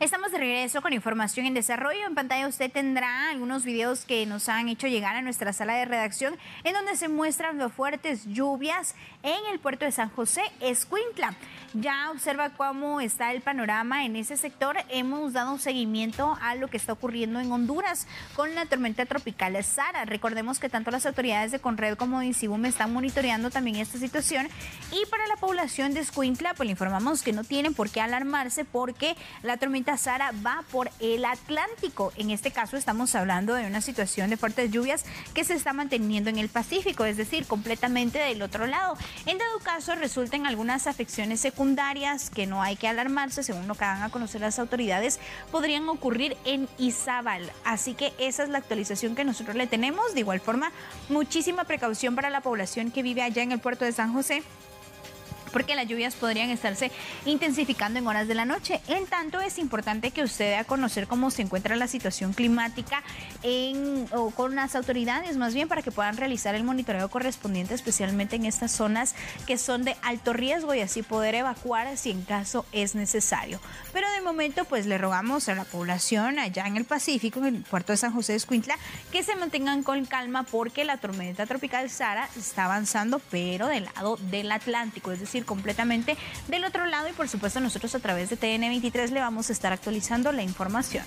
Estamos de regreso con información en desarrollo. En pantalla usted tendrá algunos videos que nos han hecho llegar a nuestra sala de redacción en donde se muestran las fuertes lluvias en el puerto de San José, Escuintla. Ya observa cómo está el panorama en ese sector. Hemos dado un seguimiento a lo que está ocurriendo en Honduras con la tormenta tropical Sara. Recordemos que tanto las autoridades de Conred como de Insibum están monitoreando también esta situación. Y para la población de Escuintla, pues le informamos que no tienen por qué alarmarse porque la tormenta Sara va por el Atlántico. En este caso estamos hablando de una situación de fuertes lluvias que se está manteniendo en el Pacífico, es decir, completamente del otro lado. En dado caso resulten algunas afecciones secundarias que no hay que alarmarse, según lo que van a conocer las autoridades, podrían ocurrir en Izabal. Así que esa es la actualización que nosotros le tenemos. De igual forma, muchísima precaución para la población que vive allá en el puerto de San José porque las lluvias podrían estarse intensificando en horas de la noche. En tanto, es importante que usted dé a conocer cómo se encuentra la situación climática o con las autoridades, más bien para que puedan realizar el monitoreo correspondiente, especialmente en estas zonas que son de alto riesgo y así poder evacuar si en caso es necesario. Pero de momento, pues le rogamos a la población allá en el Pacífico, en el puerto de San José de Escuintla, que se mantengan con calma porque la tormenta tropical Sara está avanzando, pero del lado del Atlántico, es decir, completamente del otro lado y por supuesto nosotros a través de TN23 le vamos a estar actualizando la información.